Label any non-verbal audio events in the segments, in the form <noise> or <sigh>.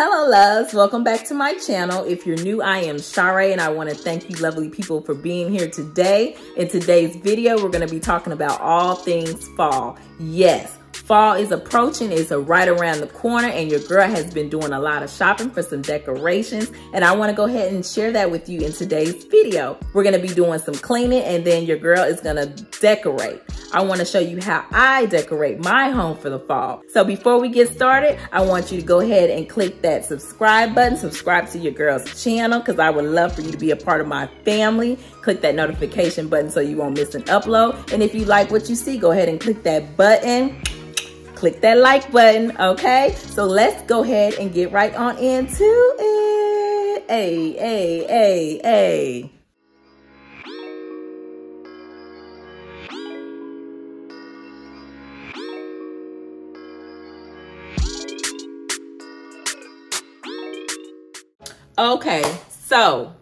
Hello loves, welcome back to my channel. If you're new, I am ShaRae and I wanna thank you lovely people for being here today. In today's video, we're gonna be talking about all things fall. Yes, Fall is approaching, it's right around the corner and your girl has been doing a lot of shopping for some decorations and I wanna go ahead and share that with you in today's video. We're gonna be doing some cleaning and then your girl is gonna decorate. I wanna show you how I decorate my home for the fall. So before we get started, I want you to go ahead and click that subscribe button, subscribe to your girl's channel because I would love for you to be a part of my family. Click that notification button so you won't miss an upload. And if you like what you see, go ahead and click that button click that like button, okay? So let's go ahead and get right on into it. Hey, hey, hey, hey. Okay, so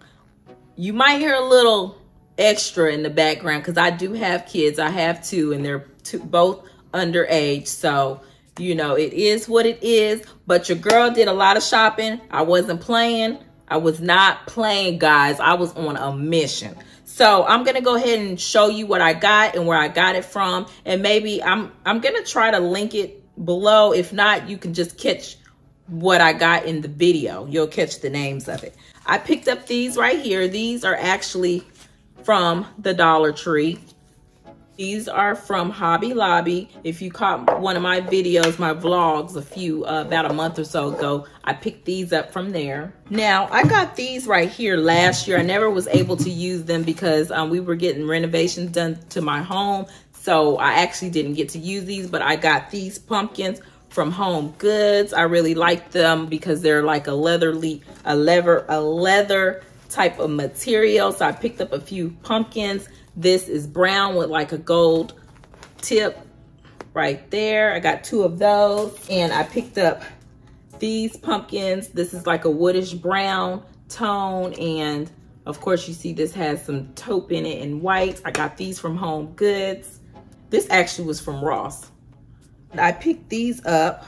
you might hear a little extra in the background because I do have kids. I have two and they're two, both underage. So, you know, it is what it is. But your girl did a lot of shopping. I wasn't playing. I was not playing, guys. I was on a mission. So I'm going to go ahead and show you what I got and where I got it from. And maybe I'm, I'm going to try to link it below. If not, you can just catch what I got in the video. You'll catch the names of it. I picked up these right here. These are actually from the Dollar Tree. These are from Hobby Lobby. If you caught one of my videos, my vlogs a few, uh, about a month or so ago, I picked these up from there. Now, I got these right here last year. I never was able to use them because um, we were getting renovations done to my home. So I actually didn't get to use these, but I got these pumpkins from Home Goods. I really like them because they're like a leatherly, a leather, a leather type of material. So I picked up a few pumpkins. This is brown with like a gold tip right there. I got two of those and I picked up these pumpkins. This is like a woodish brown tone and of course you see this has some taupe in it in white. I got these from Home Goods. This actually was from Ross. I picked these up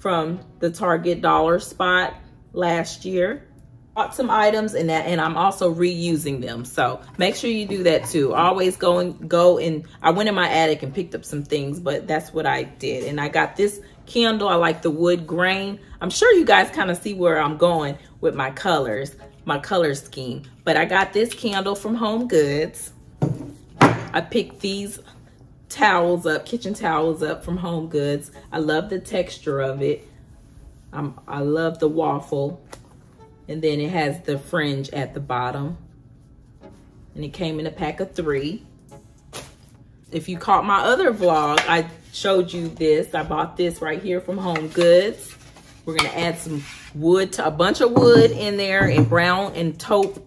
from the Target dollar spot last year bought some items and that and I'm also reusing them. So make sure you do that too. Always go and go and I went in my attic and picked up some things, but that's what I did. And I got this candle. I like the wood grain. I'm sure you guys kind of see where I'm going with my colors, my color scheme. But I got this candle from Home Goods. I picked these towels up, kitchen towels up from Home Goods. I love the texture of it. I love the waffle and then it has the fringe at the bottom. And it came in a pack of three. If you caught my other vlog, I showed you this. I bought this right here from Home Goods. We're gonna add some wood, to, a bunch of wood in there in brown and taupe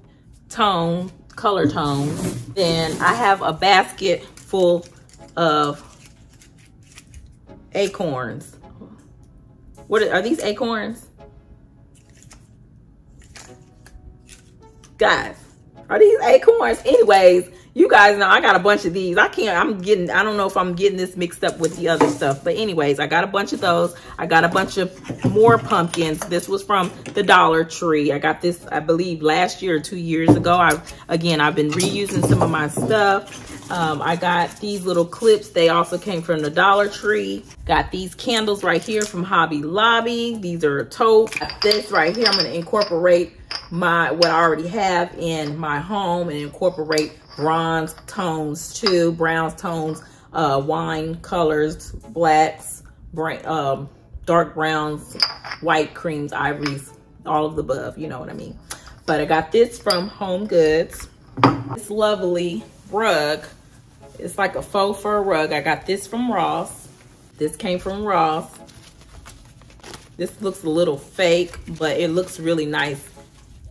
tone, color tone. Then I have a basket full of acorns. What are, are these acorns? Guys, are these acorns? Anyways, you guys know I got a bunch of these. I can't, I'm getting, I don't know if I'm getting this mixed up with the other stuff. But anyways, I got a bunch of those. I got a bunch of more pumpkins. This was from the Dollar Tree. I got this, I believe, last year or two years ago. I Again, I've been reusing some of my stuff. Um, I got these little clips. They also came from the Dollar Tree. Got these candles right here from Hobby Lobby. These are taupe. This right here, I'm going to incorporate my what I already have in my home and incorporate bronze tones too, browns tones, uh, wine colors, blacks, um, dark browns, white creams, ivories, all of the above, you know what I mean. But I got this from Home Goods. This lovely rug. It's like a faux fur rug. I got this from Ross. This came from Ross. This looks a little fake, but it looks really nice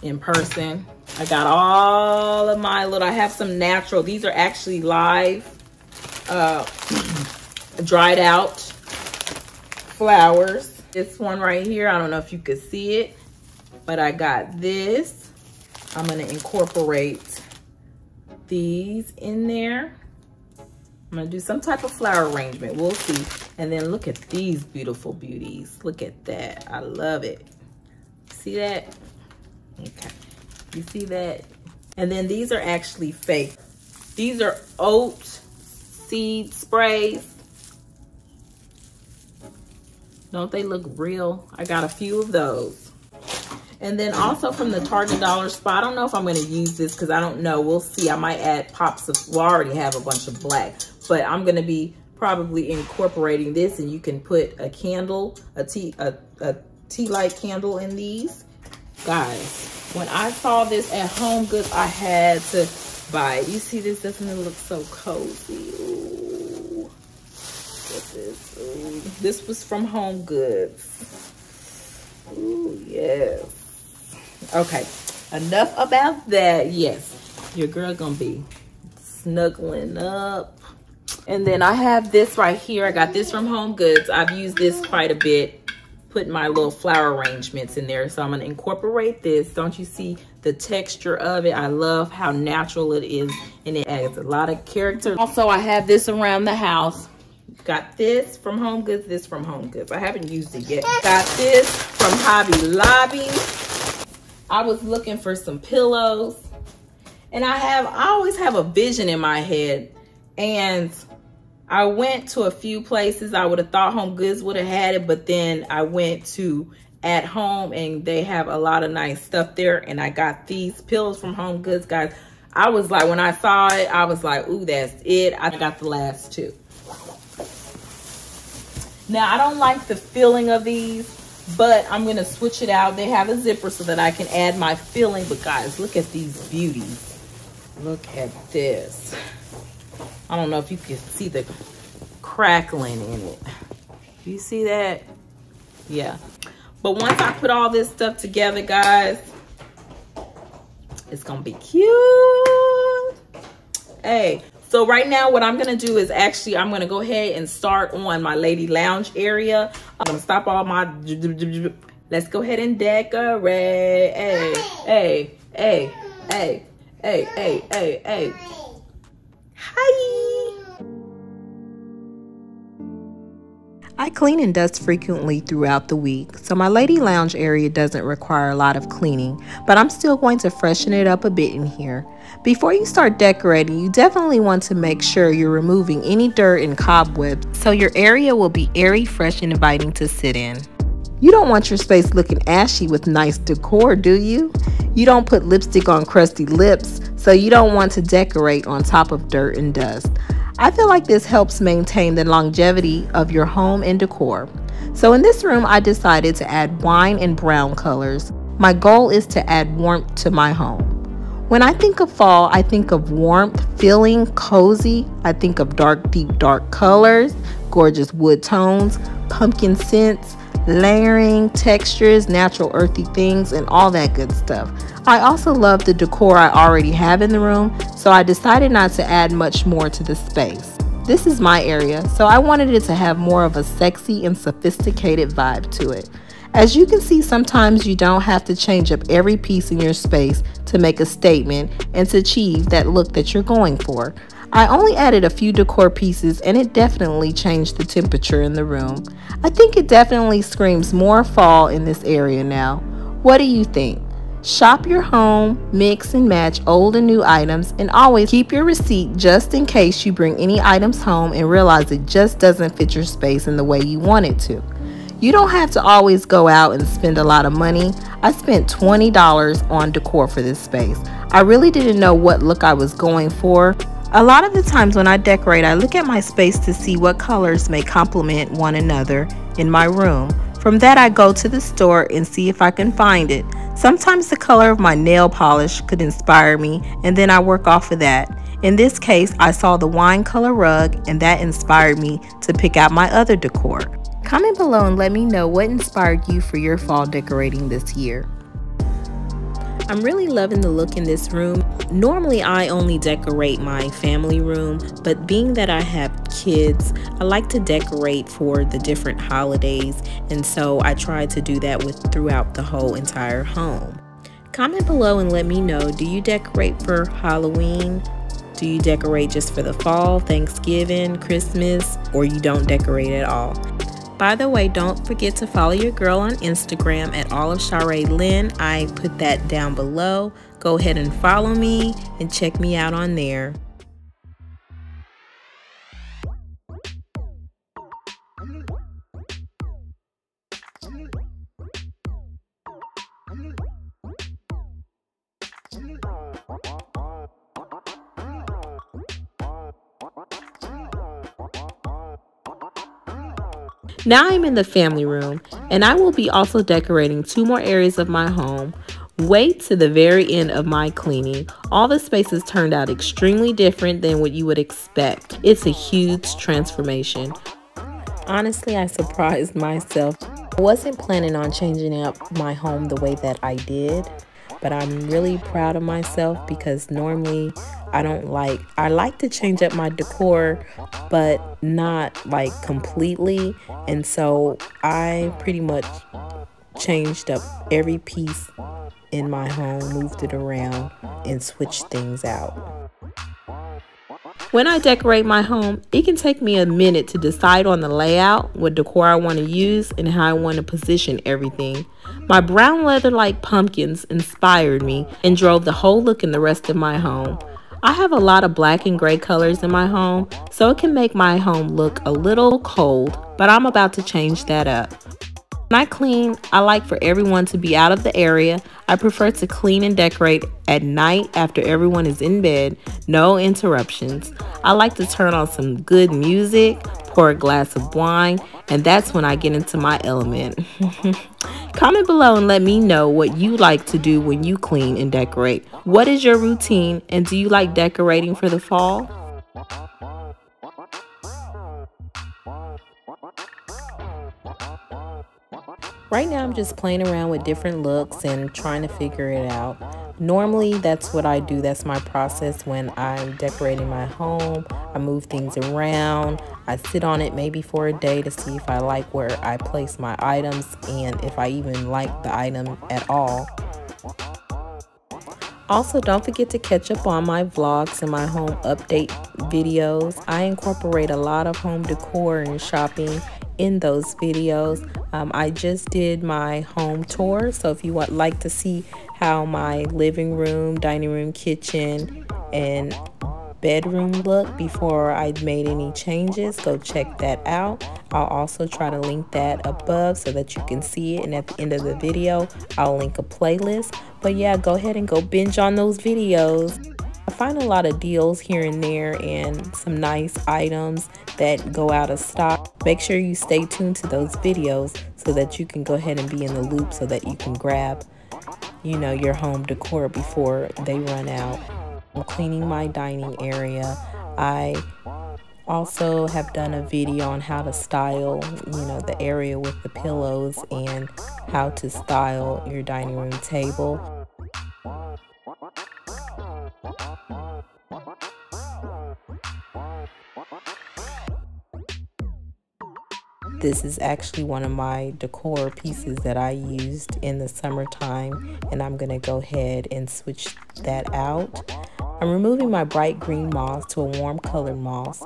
in person. I got all of my little, I have some natural, these are actually live, uh, <clears throat> dried out flowers. This one right here, I don't know if you could see it, but I got this. I'm gonna incorporate these in there. I'm gonna do some type of flower arrangement, we'll see. And then look at these beautiful beauties. Look at that, I love it. see that? Okay. You see that? And then these are actually fake. These are oat seed sprays. Don't they look real? I got a few of those. And then also from the Target Dollar Spot, I don't know if I'm going to use this because I don't know. We'll see. I might add pops of, well, I already have a bunch of black, but I'm going to be probably incorporating this and you can put a candle, a tea, a, a tea light candle in these. Guys, when I saw this at Home Goods, I had to buy it. You see this, doesn't it look so cozy? Ooh. This, Ooh. this was from Home Goods. Ooh, yes. Okay, enough about that. Yes, your girl gonna be snuggling up. And then I have this right here. I got this from Home Goods. I've used this quite a bit put my little flower arrangements in there. So I'm gonna incorporate this. Don't you see the texture of it? I love how natural it is and it adds a lot of character. Also, I have this around the house. Got this from Home Goods, this from Home Goods. I haven't used it yet. Got this from Hobby Lobby. I was looking for some pillows and I have, I always have a vision in my head and I went to a few places. I would have thought Home Goods would have had it, but then I went to At Home and they have a lot of nice stuff there. And I got these pillows from Home Goods, guys. I was like, when I saw it, I was like, ooh, that's it. I got the last two. Now, I don't like the feeling of these, but I'm going to switch it out. They have a zipper so that I can add my filling. But guys, look at these beauties. Look at this. I don't know if you can see the crackling in it. You see that? Yeah. But once I put all this stuff together, guys, it's to be cute. Hey, so right now what I'm to do is actually, I'm to go ahead and start on my lady lounge area. I'm to stop all my, let's go ahead and decorate. Hey, hey, hey, hey, hey, hey, hey, hey. Hi. I clean and dust frequently throughout the week, so my lady lounge area doesn't require a lot of cleaning, but I'm still going to freshen it up a bit in here. Before you start decorating, you definitely want to make sure you're removing any dirt and cobwebs so your area will be airy, fresh, and inviting to sit in. You don't want your space looking ashy with nice decor, do you? You don't put lipstick on crusty lips, so you don't want to decorate on top of dirt and dust. I feel like this helps maintain the longevity of your home and decor. So in this room, I decided to add wine and brown colors. My goal is to add warmth to my home. When I think of fall, I think of warmth, feeling cozy. I think of dark, deep, dark colors, gorgeous wood tones, pumpkin scents, layering, textures, natural earthy things, and all that good stuff. I also love the decor I already have in the room, so I decided not to add much more to the space. This is my area, so I wanted it to have more of a sexy and sophisticated vibe to it. As you can see, sometimes you don't have to change up every piece in your space to make a statement and to achieve that look that you're going for. I only added a few decor pieces and it definitely changed the temperature in the room. I think it definitely screams more fall in this area now. What do you think? Shop your home, mix and match old and new items, and always keep your receipt just in case you bring any items home and realize it just doesn't fit your space in the way you want it to. You don't have to always go out and spend a lot of money. I spent $20 on decor for this space. I really didn't know what look I was going for, a lot of the times when I decorate, I look at my space to see what colors may complement one another in my room. From that, I go to the store and see if I can find it. Sometimes the color of my nail polish could inspire me, and then I work off of that. In this case, I saw the wine color rug, and that inspired me to pick out my other decor. Comment below and let me know what inspired you for your fall decorating this year. I'm really loving the look in this room. Normally I only decorate my family room, but being that I have kids, I like to decorate for the different holidays and so I try to do that with throughout the whole entire home. Comment below and let me know, do you decorate for Halloween? Do you decorate just for the fall, Thanksgiving, Christmas, or you don't decorate at all? By the way, don't forget to follow your girl on Instagram at All Of ShaRaeLin. I put that down below. Go ahead and follow me and check me out on there. Now I'm in the family room and I will be also decorating two more areas of my home. Wait to the very end of my cleaning. All the spaces turned out extremely different than what you would expect. It's a huge transformation. Honestly, I surprised myself. I wasn't planning on changing up my home the way that I did, but I'm really proud of myself because normally I don't like I like to change up my decor but not like completely and so I pretty much changed up every piece in my home, moved it around and switched things out. When I decorate my home, it can take me a minute to decide on the layout, what decor I want to use, and how I want to position everything. My brown leather like pumpkins inspired me and drove the whole look in the rest of my home. I have a lot of black and gray colors in my home, so it can make my home look a little cold, but I'm about to change that up. I clean, I like for everyone to be out of the area. I prefer to clean and decorate at night after everyone is in bed, no interruptions. I like to turn on some good music, pour a glass of wine, and that's when I get into my element. <laughs> Comment below and let me know what you like to do when you clean and decorate. What is your routine and do you like decorating for the fall? Right now I'm just playing around with different looks and trying to figure it out. Normally that's what I do. That's my process when I'm decorating my home. I move things around. I sit on it maybe for a day to see if I like where I place my items and if I even like the item at all. Also, don't forget to catch up on my vlogs and my home update videos. I incorporate a lot of home decor and shopping in those videos. Um, I just did my home tour, so if you would like to see how my living room, dining room, kitchen, and bedroom look before I made any changes, go check that out. I'll also try to link that above so that you can see it. And at the end of the video, I'll link a playlist. But yeah, go ahead and go binge on those videos. Find a lot of deals here and there and some nice items that go out of stock. Make sure you stay tuned to those videos so that you can go ahead and be in the loop so that you can grab, you know, your home decor before they run out. I'm cleaning my dining area. I also have done a video on how to style, you know, the area with the pillows and how to style your dining room table. This is actually one of my decor pieces that I used in the summertime and I'm going to go ahead and switch that out. I'm removing my bright green moss to a warm colored moss.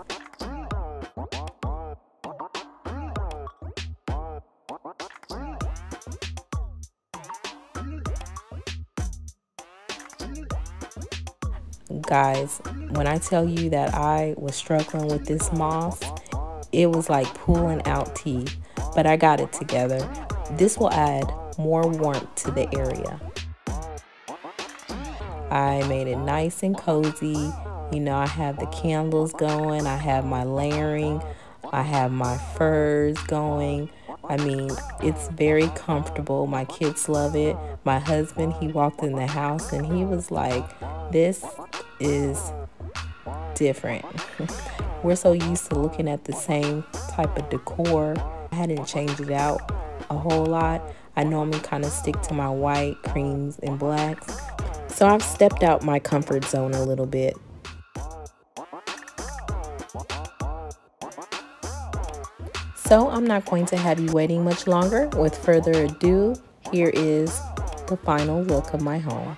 Guys, when I tell you that I was struggling with this moss, it was like pulling out teeth, but I got it together. This will add more warmth to the area. I made it nice and cozy. You know, I have the candles going, I have my layering, I have my furs going. I mean, it's very comfortable. My kids love it. My husband, he walked in the house and he was like, This is different. <laughs> We're so used to looking at the same type of decor. I hadn't changed it out a whole lot. I normally kind of stick to my white, creams, and blacks. So I've stepped out my comfort zone a little bit. So I'm not going to have you waiting much longer. With further ado, here is the final look of my home.